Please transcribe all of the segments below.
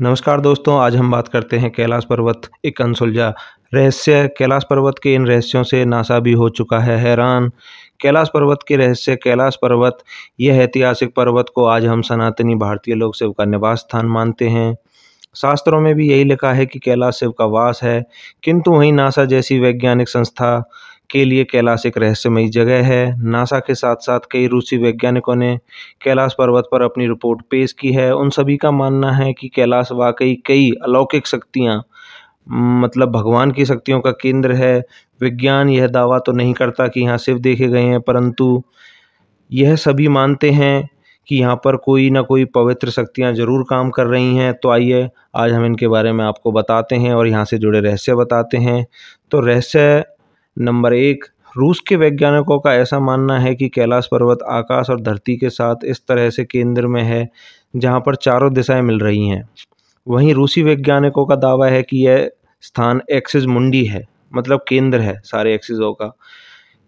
नमस्कार दोस्तों, आज हम बात करते हैं कैलाश पर्वत, एक अनसुलझा रहस्य। कैलाश पर्वत के इन रहस्यों से नासा भी हो चुका है हैरान। कैलाश पर्वत के रहस्य, कैलाश पर्वत, यह ऐतिहासिक पर्वत को आज हम सनातनी भारतीय लोग शिव का निवास स्थान मानते हैं। शास्त्रों में भी यही लिखा है कि कैलाश शिव का वास है, किंतु वहीं नासा जैसी वैज्ञानिक संस्था के लिए कैलाश एक रहस्यमयी जगह है। नासा के साथ साथ कई रूसी वैज्ञानिकों ने कैलाश पर्वत पर अपनी रिपोर्ट पेश की है। उन सभी का मानना है कि कैलाश वाकई कई अलौकिक शक्तियाँ मतलब भगवान की शक्तियों का केंद्र है। विज्ञान यह दावा तो नहीं करता कि यहाँ शिव देखे गए हैं, परंतु यह सभी मानते हैं कि यहाँ पर कोई ना कोई पवित्र शक्तियाँ ज़रूर काम कर रही हैं। तो आइए, आज हम इनके बारे में आपको बताते हैं और यहाँ से जुड़े रहस्य बताते हैं। तो रहस्य नंबर एक, रूस के वैज्ञानिकों का ऐसा मानना है कि कैलाश पर्वत आकाश और धरती के साथ इस तरह से केंद्र में है, जहाँ पर चारों दिशाएँ मिल रही हैं। वहीं रूसी वैज्ञानिकों का दावा है कि यह स्थान एक्सिस मुंडी है मतलब केंद्र है सारे एक्सिसों का।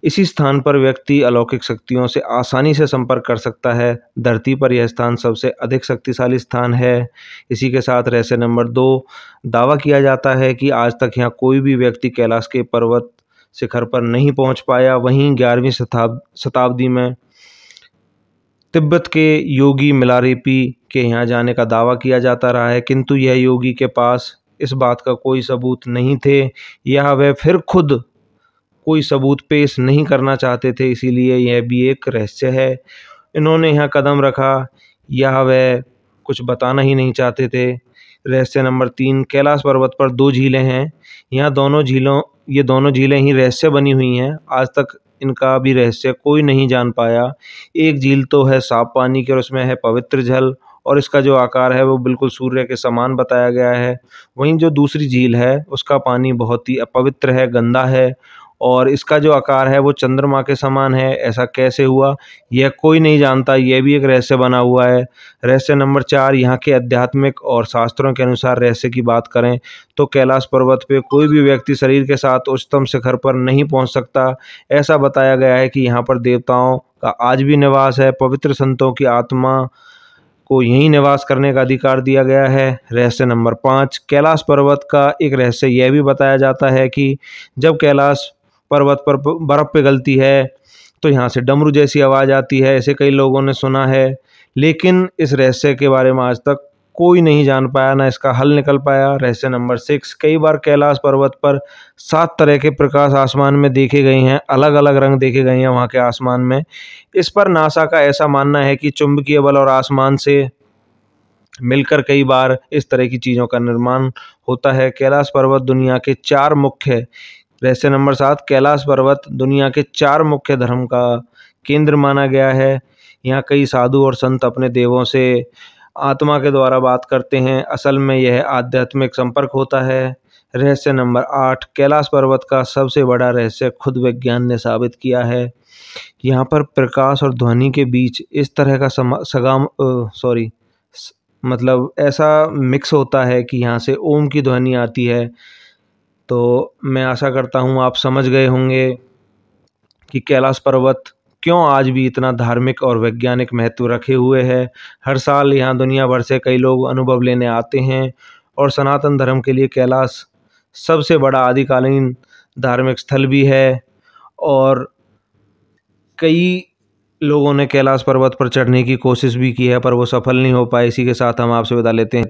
इसी स्थान पर व्यक्ति अलौकिक शक्तियों से आसानी से संपर्क कर सकता है। धरती पर यह स्थान सबसे अधिक शक्तिशाली स्थान है। इसी के साथ रहस्य नंबर दो, दावा किया जाता है कि आज तक यहाँ कोई भी व्यक्ति कैलाश के पर्वत शिखर पर नहीं पहुँच पाया। वहीं ग्यारहवीं शताब्दी में तिब्बत के योगी मिलारेपी के यहाँ जाने का दावा किया जाता रहा है। किंतु यह योगी के पास इस बात का कोई सबूत नहीं थे। यह वह फिर खुद कोई सबूत पेश नहीं करना चाहते थे, इसीलिए यह भी एक रहस्य है। इन्होंने यहाँ कदम रखा। यह वह कुछ बताना ही नहीं चाहते थे। रहस्य नंबर तीन, कैलाश पर्वत पर दो झीलें हैं। यहाँ दोनों झीलों, ये दोनों झीलें ही रहस्य बनी हुई हैं। आज तक इनका भी रहस्य कोई नहीं जान पाया। एक झील तो है साफ़ पानी की और उसमें है पवित्र जल और इसका जो आकार है वो बिल्कुल सूर्य के समान बताया गया है। वहीं जो दूसरी झील है, उसका पानी बहुत ही अपवित्र है, गंदा है और इसका जो आकार है वो चंद्रमा के समान है, ऐसा कैसे हुआ? यह कोई नहीं जानता, यह भी एक रहस्य बना हुआ है। रहस्य नंबर चार, यहाँ के आध्यात्मिक और शास्त्रों के अनुसार रहस्य की बात करें तो कैलाश पर्वत पे कोई भी व्यक्ति शरीर के साथ उच्चतम शिखर पर नहीं पहुँच सकता। ऐसा बताया गया है कि यहाँ पर देवताओं का आज भी निवास है, पवित्र संतों की आत्मा को यहीं निवास करने का अधिकार दिया गया है। रहस्य नंबर पाँच, कैलाश पर्वत का एक रहस्य यह भी बताया जाता है कि जब कैलाश पर्वत पर बर्फ़ पिघलती है तो यहाँ से डमरू जैसी आवाज़ आती है, ऐसे कई लोगों ने सुना है। लेकिन इस रहस्य के बारे में आज तक कोई नहीं जान पाया, ना इसका हल निकल पाया। रहस्य नंबर सिक्स, कई बार कैलाश पर्वत पर सात तरह के प्रकाश आसमान में देखे गए हैं अलग अलग रंग देखे गए हैं वहाँ के आसमान में। इस पर नासा का ऐसा मानना है कि चुंबकीय बल और आसमान से मिलकर कई बार इस तरह की चीज़ों का निर्माण होता है। कैलाश पर्वत दुनिया के चार मुख्य रहस्य नंबर सात, कैलाश पर्वत, दुनिया के चार मुख्य धर्म का केंद्र माना गया है। यहाँ कई साधु और संत अपने देवों से आत्मा के द्वारा बात करते हैं। असल में यह आध्यात्मिक संपर्क होता है। रहस्य नंबर आठ, कैलाश पर्वत का सबसे बड़ा रहस्य खुद विज्ञान ने साबित किया है। यहाँ पर प्रकाश और ध्वनि के बीच इस तरह का सगाम सॉरी मतलब ऐसा मिक्स होता है कि यहाँ से ओम की ध्वनि आती है। तो मैं आशा करता हूँ आप समझ गए होंगे कि कैलाश पर्वत क्यों आज भी इतना धार्मिक और वैज्ञानिक महत्व रखे हुए है। हर साल यहाँ दुनिया भर से कई लोग अनुभव लेने आते हैं और सनातन धर्म के लिए कैलाश सबसे बड़ा आदिकालीन धार्मिक स्थल भी है और कई लोगों ने कैलाश पर्वत पर चढ़ने की कोशिश भी की है पर वो सफल नहीं हो पाए। इसी के साथ हम आपसे बता लेते हैं।